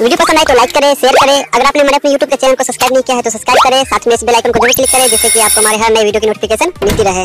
Video पसंद आए तो लाइक करें शेयर करें। अगर आपने हमारे अपने यूट्यूब के चैनल को सब्सक्राइब नहीं किया है तो सब्सक्राइब करें। साथ में इस बेल आइकन को ज़रूर क्लिक करें, जिससे कि आपको हमारे हर नए वीडियो की नोटिफिकेशन मिलती रहे।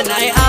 and I